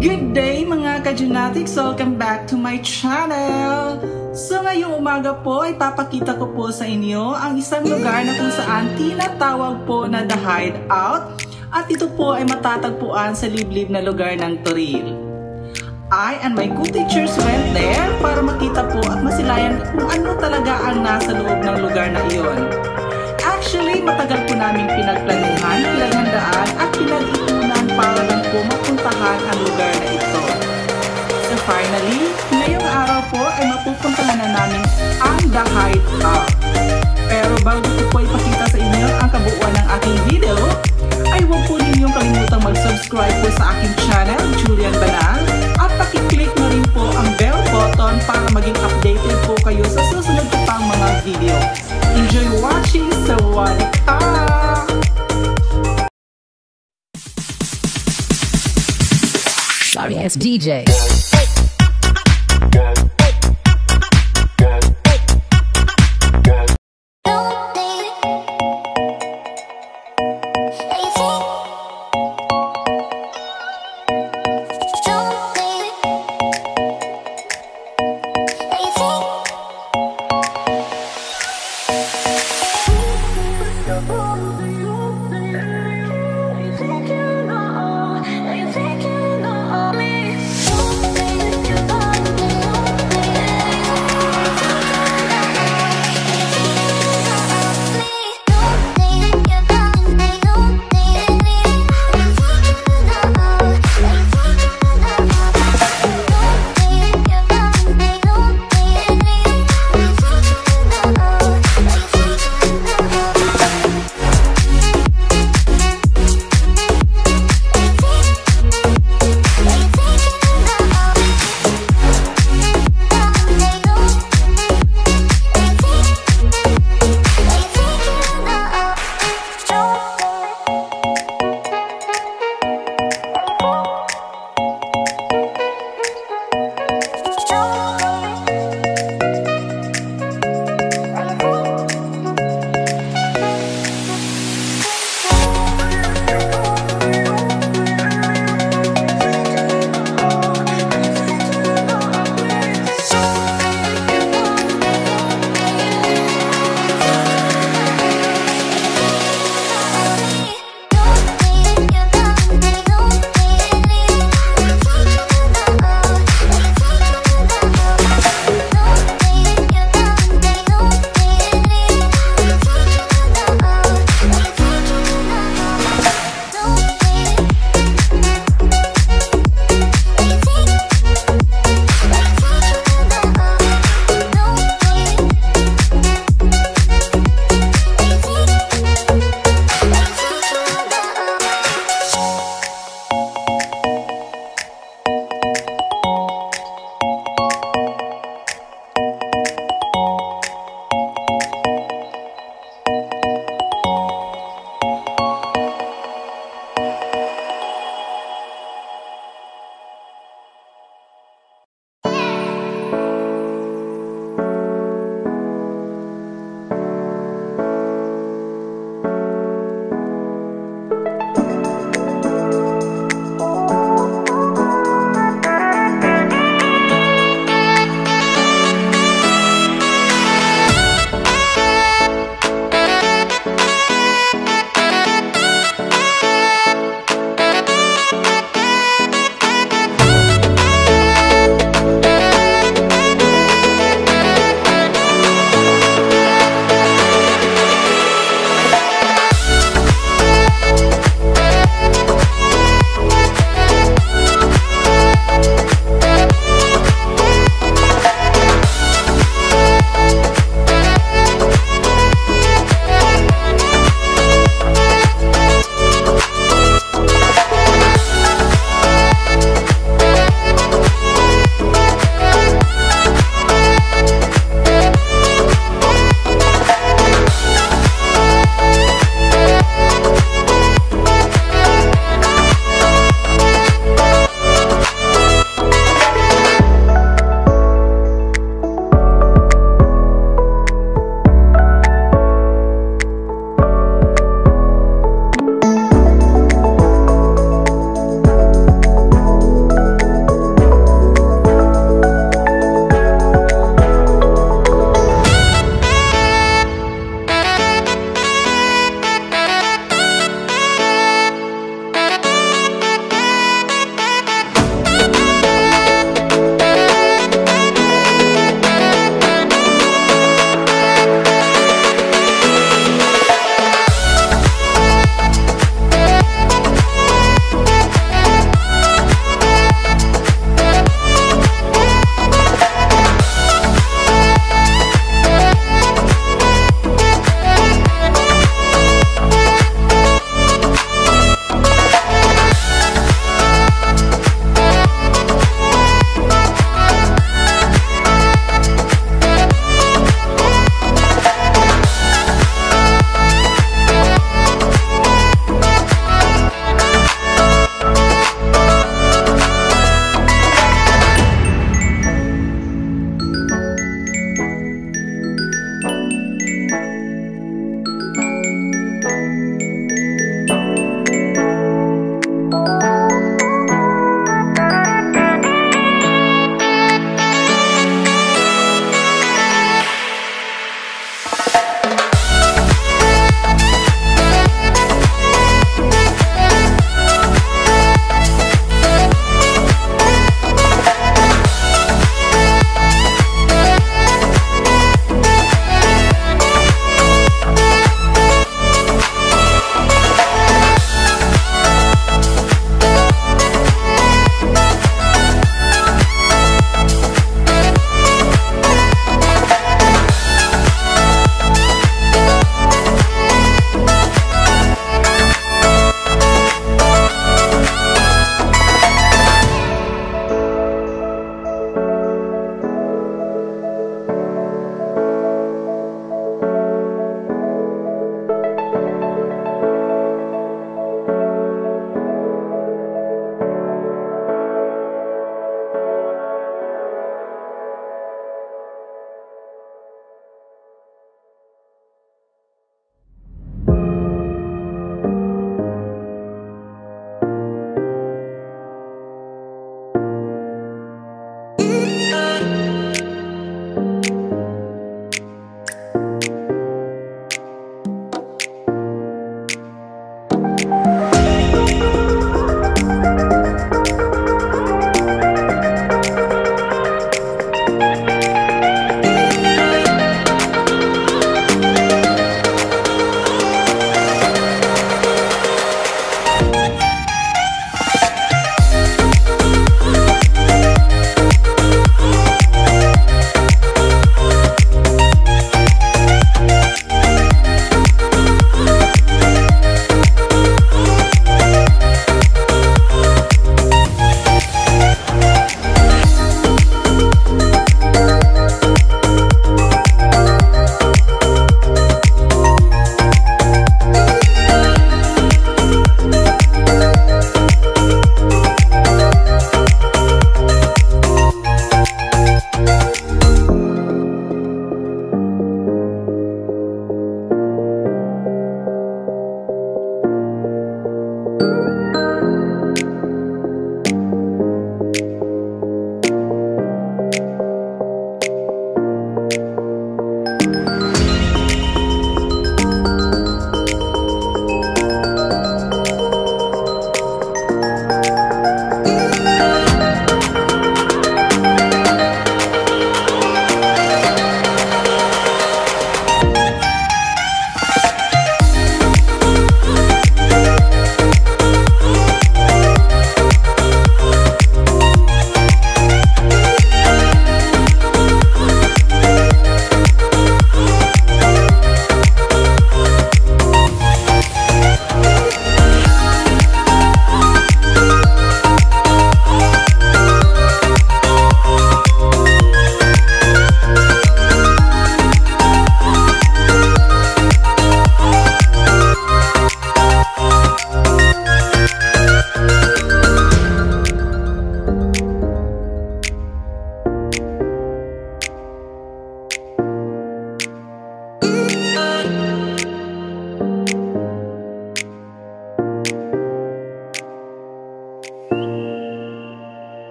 Good day mga ka-genetics! Welcome back to my channel! So ngayong umaga po ay papakita ko po sa inyo ang isang lugar na kung saan tinatawag po na The Hideout at ito po ay matatagpuan sa liblib na lugar ng Toril. I and my good teachers went there para makita po at masilayan kung ano talaga ang nasa loob ng lugar na iyon. Actually, matagal po namin pinagplanuhan, pinaghandaan at pinag-ipunan video. Enjoy watching! Sawadee! Sorry, it's DJ.